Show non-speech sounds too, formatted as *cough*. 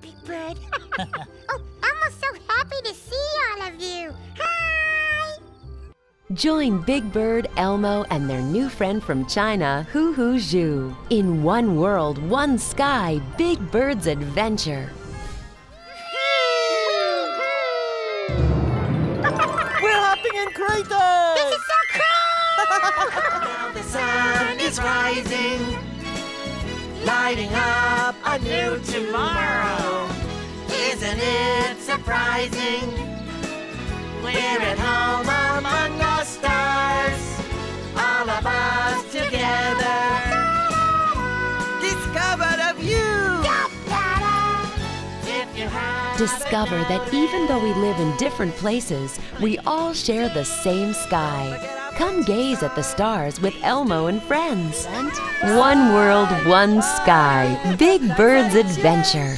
Big Bird. *laughs* oh, Elmo's so happy to see all of you. Hi! Join Big Bird, Elmo, and their new friend from China, Hu Hu Zhu. In one world, one sky, Big Bird's adventure. We're hopping in Kratos! This is so cool! *laughs* The sun is rising, lighting up a new tomorrow. Surprising? We're at home among the stars, all of us together. Discovered of you. If you have Discover that even though we live in different places, we all share the same sky. Come gaze at the stars with Elmo and friends. One world, one sky. Big Bird's adventure.